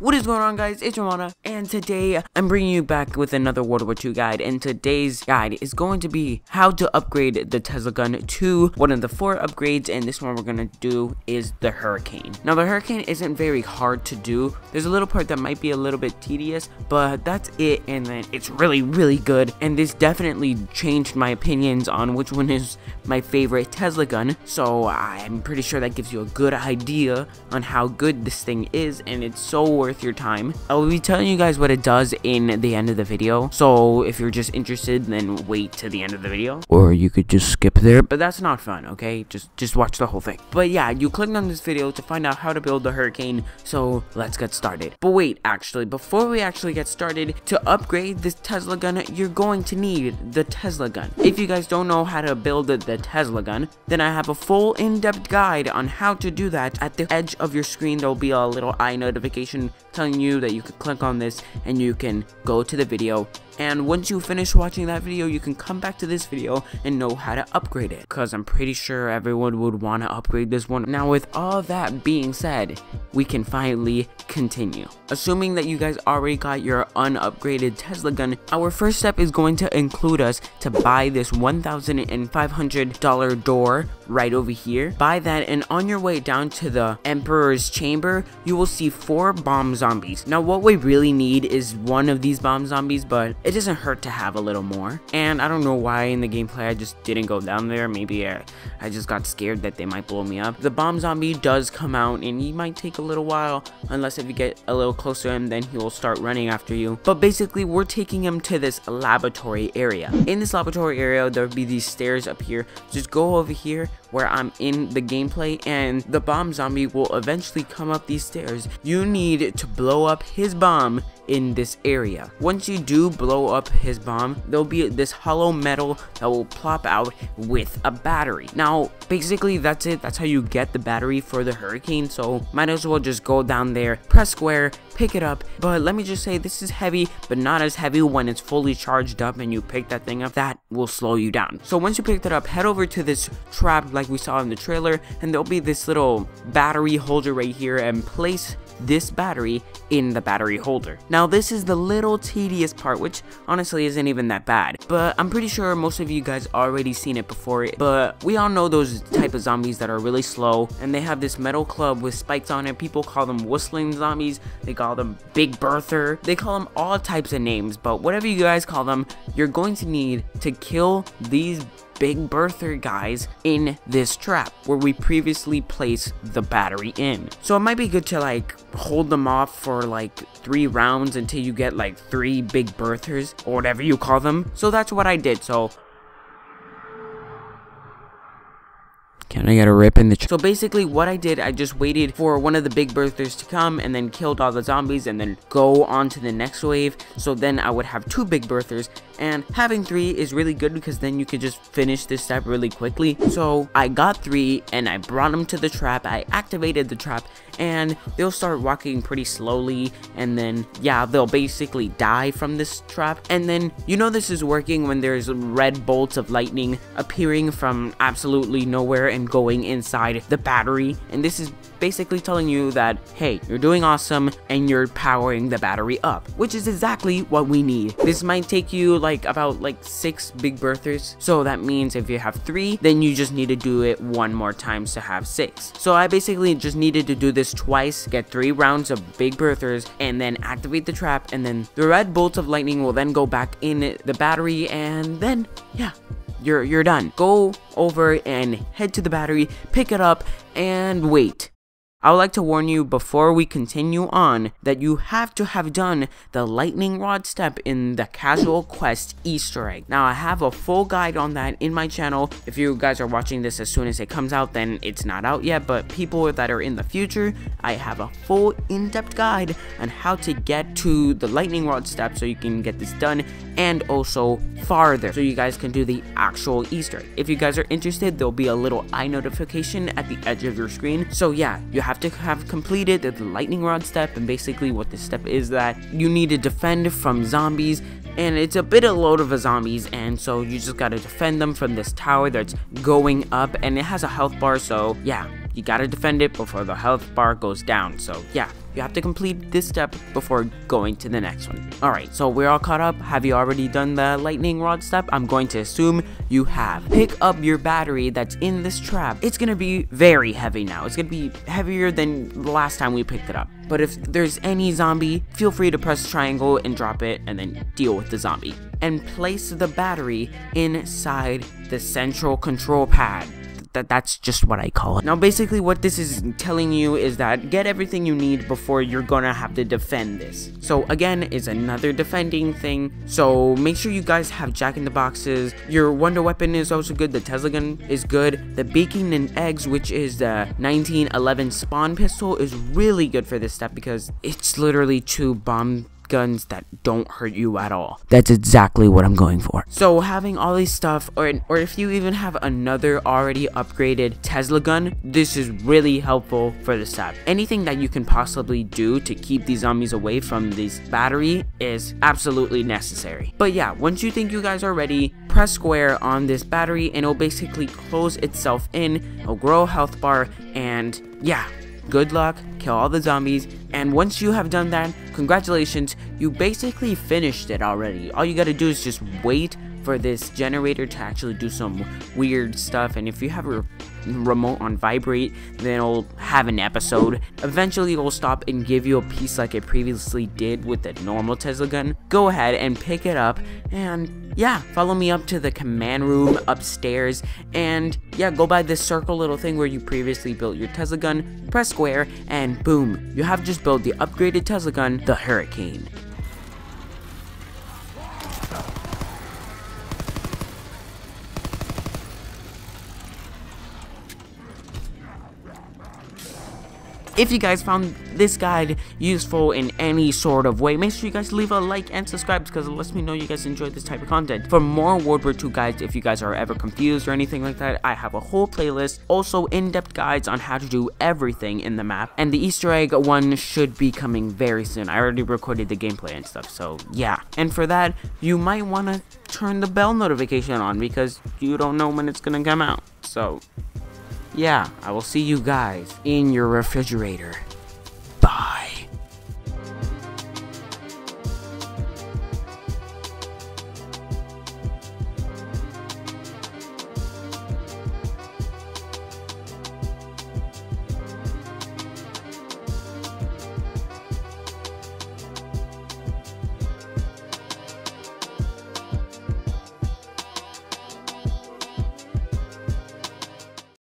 What is going on guys, it's Armada, and today I'm bringing you back with another World War II guide, and today's guide is going to be how to upgrade the Tesla gun to one of the four upgrades, and this one we're going to do is the Hurricane. Now the Hurricane isn't very hard to do, there's a little part that might be a little bit tedious, but that's it, and then it's really, really good, and this definitely changed my opinions on which one is my favorite Tesla gun, so I'm pretty sure that gives you a good idea on how good this thing is, and it's so worth worth your time. I will be telling you guys what it does in the end of the video. So if you're just interested, then wait to the end of the video. Or you could just skip there, but that's not fun, okay? Just just watch the whole thing. But yeah, you clicked on this video to find out how to build the Hurricane, so let's get started. But wait, actually, before we actually get started, to upgrade this Tesla gun, you're going to need the Tesla gun. If you guys don't know how to build the Tesla gun, then I have a full in-depth guide on how to do that. At the edge of your screen, there will be a little eye notification telling you that you could click on this and you can go to the video and once you finish watching that video you can come back to this video and know how to upgrade it because I'm pretty sure everyone would want to upgrade this one. Now with all that being said we can finally continue. Assuming that you guys already got your unupgraded Tesla gun our first step is going to include us to buy this $1,500 door right over here. Buy that and on your way down to the Emperor's Chamber you will see four bomb zombies. Now what we really need is one of these bomb zombies, but it doesn't hurt to have a little more. And I don't know why in the gameplay I just didn't go down there. Maybe I, I just got scared that they might blow me up. The bomb zombie does come out and he might take a little while unless if you get a little closer to him then he will start running after you. But basically we're taking him to this laboratory area. In this laboratory area there'll be these stairs up here. Just go over here where I'm in the gameplay and the bomb zombie will eventually come up these stairs. You need to blow up his bomb in this area. Once you do blow up his bomb, there'll be this hollow metal that will plop out with a battery. Now, basically that's it. That's how you get the battery for the Hurricane, so might as well just go down there, press square, pick it up. But let me just say, this is heavy, but not as heavy when it's fully charged up and you pick that thing up. That will slow you down. So once you picked it up, head over to this trap like we saw in the trailer, and there'll be this little battery holder right here, and place this battery in the battery holder. Now this is the little tedious part which honestly isn't even that bad but I'm pretty sure most of you guys already seen it before but we all know those type of zombies that are really slow and they have this metal club with spikes on it. People call them whistling zombies. They call them big birther they call them all types of names but whatever you guys call them you're going to need to kill these big birther guys in this trap where we previously placed the battery in. So it might be good to like hold them off for like three rounds until you get like three big birthers or whatever you call them. So that's what I did. So Can I get a rip in the So basically what I did, I just waited for one of the big birthers to come and then killed all the zombies and then go on to the next wave. So then I would have two big birthers and having three is really good because then you could just finish this step really quickly. So I got three and I brought them to the trap. I activated the trap and they'll start walking pretty slowly and then yeah they'll basically die from this trap and then you know this is working when there's red bolts of lightning appearing from absolutely nowhere and going inside the battery. And this is basically telling you that hey you're doing awesome and you're powering the battery up which is exactly what we need. This might take you like about like six big birthers. So that means if you have three then you just need to do it one more time to have six. So I basically just needed to do this twice, get three rounds of big birthers, and then activate the trap, and then the red bolts of lightning will then go back in the battery, and then, yeah, you're, you're done. Go over and head to the battery, pick it up, and wait. I would like to warn you before we continue on that you have to have done the lightning rod step in the casual quest easter egg. Now I have a full guide on that in my channel. If you guys are watching this as soon as it comes out then it's not out yet but people that are in the future I have a full in-depth guide on how to get to the lightning rod step so you can get this done and also farther so you guys can do the actual easter egg. If you guys are interested there'll be a little eye notification at the edge of your screen so yeah you have to have completed the lightning rod step and basically what this step is that you need to defend from zombies and it's a bit of load of zombies and so you just gotta defend them from this tower that's going up and it has a health bar so yeah you gotta defend it before the health bar goes down. So yeah, you have to complete this step before going to the next one. Alright, so we're all caught up. Have you already done the lightning rod step? I'm going to assume you have. Pick up your battery that's in this trap. It's gonna be very heavy now. It's gonna be heavier than the last time we picked it up. But if there's any zombie, feel free to press triangle and drop it and then deal with the zombie. And place the battery inside the central control pad that that's just what I call it. Now basically what this is telling you is that get everything you need before you're gonna have to defend this. So again, is another defending thing. So make sure you guys have jack in the boxes. Your wonder weapon is also good. The Tesla gun is good. The bacon and eggs, which is the 1911 spawn pistol is really good for this step because it's literally two bomb guns that don't hurt you at all. That's exactly what I'm going for. So having all these stuff, or, or if you even have another already upgraded Tesla gun, this is really helpful for the step. Anything that you can possibly do to keep these zombies away from this battery is absolutely necessary. But yeah, once you think you guys are ready, press square on this battery and it'll basically close itself in, it'll grow a health bar, and yeah, good luck, kill all the zombies, and once you have done that, congratulations, you basically finished it already. All you gotta do is just wait for this generator to actually do some weird stuff, and if you have a remote on vibrate, then it'll have an episode. Eventually, it will stop and give you a piece like it previously did with the normal Tesla gun. Go ahead and pick it up, and yeah, follow me up to the command room upstairs, and yeah, go by this circle little thing where you previously built your Tesla gun, press square, and boom, you have just built the upgraded Tesla gun, the Hurricane. If you guys found this guide useful in any sort of way, make sure you guys leave a like and subscribe because it lets me know you guys enjoy this type of content. For more World War II guides, if you guys are ever confused or anything like that, I have a whole playlist. Also, in-depth guides on how to do everything in the map. And the Easter egg one should be coming very soon. I already recorded the gameplay and stuff, so yeah. And for that, you might want to turn the bell notification on because you don't know when it's going to come out. So yeah, I will see you guys in your refrigerator.